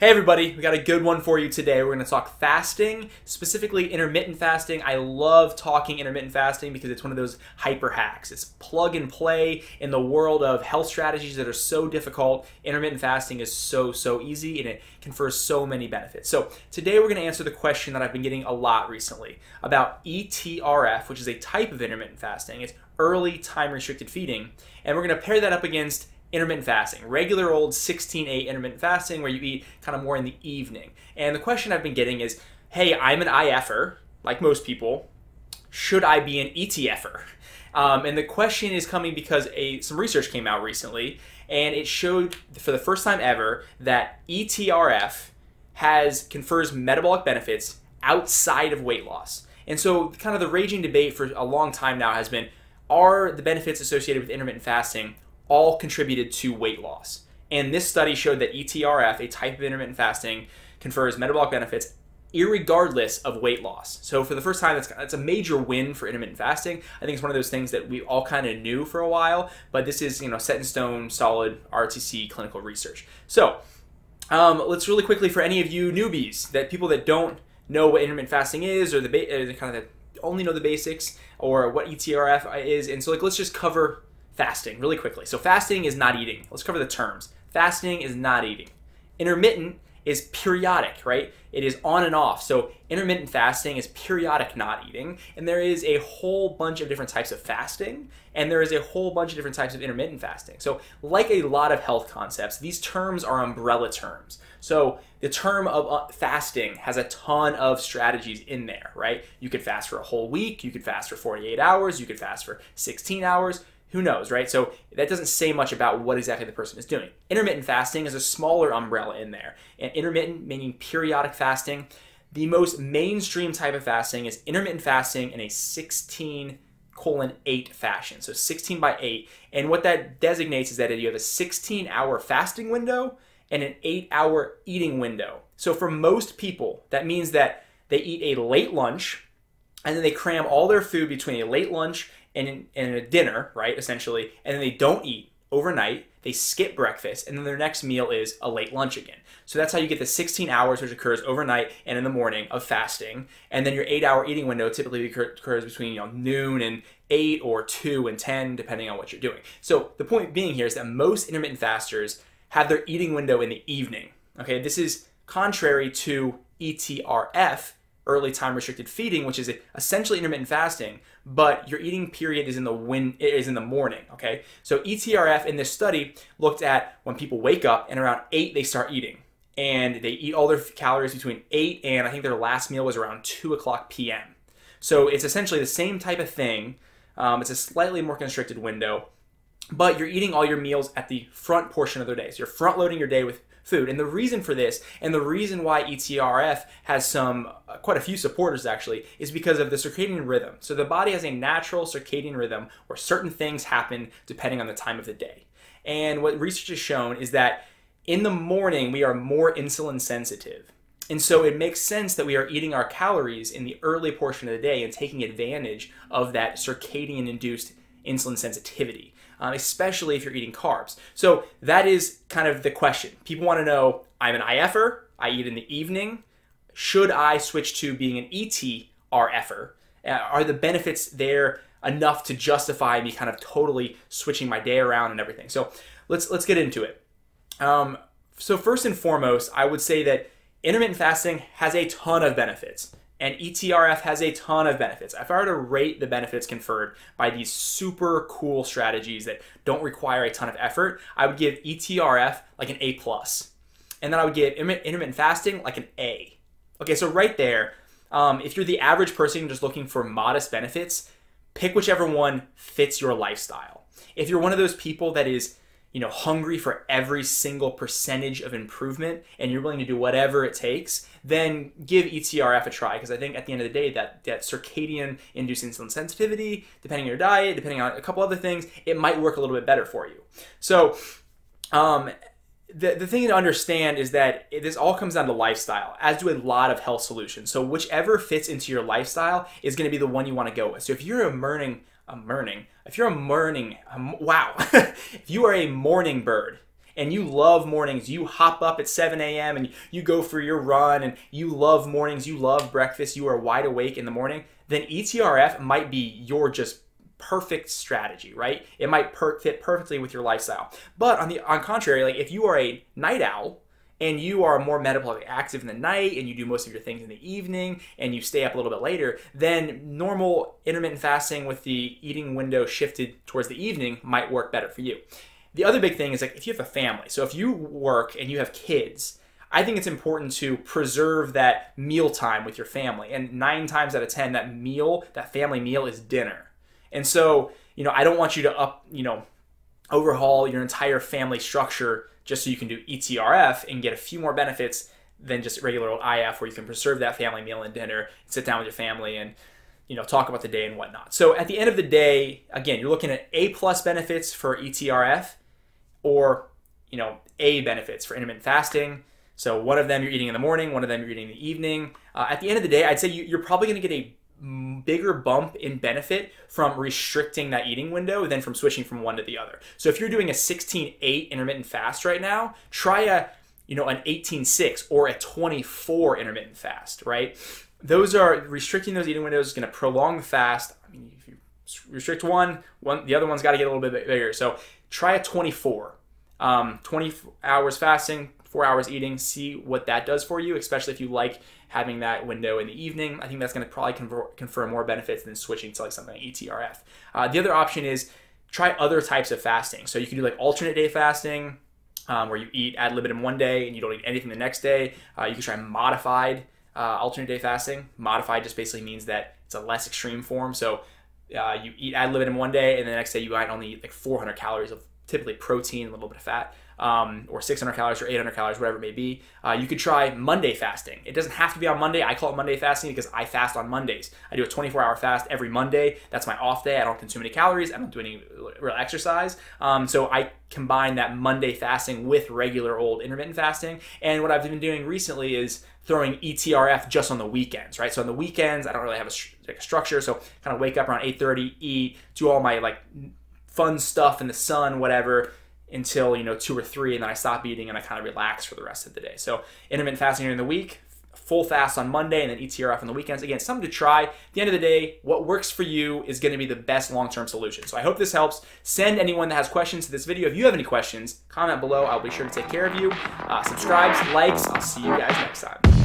Hey everybody, we got a good one for you today. We're going to talk fasting, specifically intermittent fasting. I love talking intermittent fasting because it's one of those hyper hacks. It's plug and play in the world of health strategies that are so difficult. Intermittent fasting is so, so easy and it confers so many benefits. So, today we're going to answer the question that I've been getting a lot recently about ETRF, which is a type of intermittent fasting. It's early time restricted feeding. And we're going to pair that up against intermittent fasting, regular old 16-8 intermittent fasting where you eat kind of more in the evening. And the question I've been getting is, hey, I'm an IFer, like most people. Should I be an ETFer? Um, and the question is coming because a, some research came out recently, and it showed for the first time ever that ETRF has confers metabolic benefits outside of weight loss. And so, kind of the raging debate for a long time now has been: Are the benefits associated with intermittent fasting all contributed to weight loss. And this study showed that ETRF, a type of intermittent fasting, confers metabolic benefits regardless of weight loss. So for the first time, that's, that's a major win for intermittent fasting. I think it's one of those things that we all kind of knew for a while, but this is you know set in stone, solid RTC clinical research. So um, let's really quickly for any of you newbies, that people that don't know what intermittent fasting is, or the, or the kind of the, only know the basics, or what ETRF is, and so like let's just cover fasting really quickly. So fasting is not eating. Let's cover the terms. Fasting is not eating. Intermittent is periodic, right? It is on and off. So intermittent fasting is periodic not eating, and there is a whole bunch of different types of fasting, and there is a whole bunch of different types of intermittent fasting. So, like a lot of health concepts, these terms are umbrella terms. So, the term of uh, fasting has a ton of strategies in there, right? You could fast for a whole week, you could fast for 48 hours, you could fast for 16 hours who knows, right? So that doesn't say much about what exactly the person is doing. Intermittent fasting is a smaller umbrella in there. And intermittent meaning periodic fasting. The most mainstream type of fasting is intermittent fasting in a 16 colon 8 fashion. So 16 by 8. And what that designates is that you have a 16 hour fasting window and an 8 hour eating window. So for most people, that means that they eat a late lunch and then they cram all their food between a late lunch and, and a dinner, right, essentially, and then they don't eat overnight, they skip breakfast, and then their next meal is a late lunch again. So that's how you get the 16 hours, which occurs overnight and in the morning of fasting, and then your eight-hour eating window typically occurs between you know noon and eight or two and 10, depending on what you're doing. So the point being here is that most intermittent fasters have their eating window in the evening. Okay, this is contrary to ETRF, early time restricted feeding, which is essentially intermittent fasting, but your eating period is in the win is in the morning. Okay, so ETRF in this study looked at when people wake up and around eight they start eating, and they eat all their calories between eight and I think their last meal was around two o'clock p.m. So it's essentially the same type of thing. Um, it's a slightly more constricted window, but you're eating all your meals at the front portion of their day. So you're front loading your day with food. And the reason for this, and the reason why ETRF has some, uh, quite a few supporters actually, is because of the circadian rhythm. So the body has a natural circadian rhythm where certain things happen depending on the time of the day. And what research has shown is that in the morning, we are more insulin sensitive. And so it makes sense that we are eating our calories in the early portion of the day and taking advantage of that circadian induced insulin sensitivity um, especially if you're eating carbs. So that is kind of the question. People want to know I'm an IFer, I eat in the evening. Should I switch to being an ETRFer? Uh, are the benefits there enough to justify me kind of totally switching my day around and everything? So let's let's get into it. Um, so first and foremost, I would say that intermittent fasting has a ton of benefits. And ETRF has a ton of benefits. If I were to rate the benefits conferred by these super cool strategies that don't require a ton of effort, I would give ETRF like an A plus, and then I would give intermittent fasting like an A. Okay, so right there, um, if you're the average person just looking for modest benefits, pick whichever one fits your lifestyle. If you're one of those people that is you know hungry for every single percentage of improvement and you're willing to do whatever it takes then give etrf a try because i think at the end of the day that that circadian induced insulin sensitivity depending on your diet depending on a couple other things it might work a little bit better for you so um, the, the thing to understand is that it, this all comes down to lifestyle, as do a lot of health solutions. So whichever fits into your lifestyle is going to be the one you want to go with. So if you're a morning a morning, if you're a morning, um, wow, if you are a morning bird and you love mornings, you hop up at 7 a.m. and you go for your run and you love mornings, you love breakfast, you are wide awake in the morning, then ETRF might be your just perfect strategy, right? It might per- fit perfectly with your lifestyle. But on the on contrary, like if you are a night owl, and you are more metabolically active in the night and you do most of your things in the evening and you stay up a little bit later, then normal intermittent fasting with the eating window shifted towards the evening might work better for you. The other big thing is like if you have a family, so if you work and you have kids, I think it's important to preserve that meal time with your family. And nine times out of 10, that meal, that family meal is dinner. And so, you know, I don't want you to up, you know, overhaul your entire family structure just so you can do ETRF and get a few more benefits than just regular old IF, where you can preserve that family meal and dinner, and sit down with your family, and you know talk about the day and whatnot. So at the end of the day, again, you're looking at A plus benefits for ETRF, or you know A benefits for intermittent fasting. So one of them you're eating in the morning, one of them you're eating in the evening. Uh, at the end of the day, I'd say you, are probably going to get a bigger bump in benefit from restricting that eating window than from switching from one to the other. So if you're doing a 16-8 intermittent fast right now, try a you know an 18-6 or a 24 intermittent fast, right? Those are restricting those eating windows is going to prolong the fast. I mean, if you restrict one, one the other one's got to get a little bit bigger. So try a 24. Um, 20 hours fasting, four hours eating, see what that does for you, especially if you like having that window in the evening. I think that's going to probably confer, confer more benefits than switching to like something like ETRF. Uh, the other option is try other types of fasting. So you can do like alternate day fasting, um, where you eat ad libitum one day and you don't eat anything the next day. Uh, you can try modified uh, alternate day fasting. Modified just basically means that it's a less extreme form. So uh, you eat ad libitum one day and the next day you might only eat like 400 calories of typically protein, a little bit of fat um, or 600 calories or 800 calories, whatever it may be. Uh, you could try Monday fasting. It doesn't have to be on Monday. I call it Monday fasting because I fast on Mondays. I do a 24 hour fast every Monday. That's my off day. I don't consume any calories. I don't do any real exercise. Um, so I combine that Monday fasting with regular old intermittent fasting. And what I've been doing recently is throwing ETRF just on the weekends, right? So on the weekends, I don't really have a, like a structure. So kind of wake up around 8:30, eat, do all my like fun stuff in the sun, whatever until you know two or three, and then I stop eating and I kind of relax for the rest of the day. So intermittent fasting during the week, full fast on Monday, and then ETRF on the weekends. Again, something to try. At the end of the day, what works for you is going to be the best long-term solution. So I hope this helps. Send anyone that has questions to this video. If you have any questions, comment below. I'll be sure to take care of you. Uh, subscribes, likes. I'll see you guys next time.